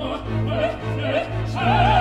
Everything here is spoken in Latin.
Oh,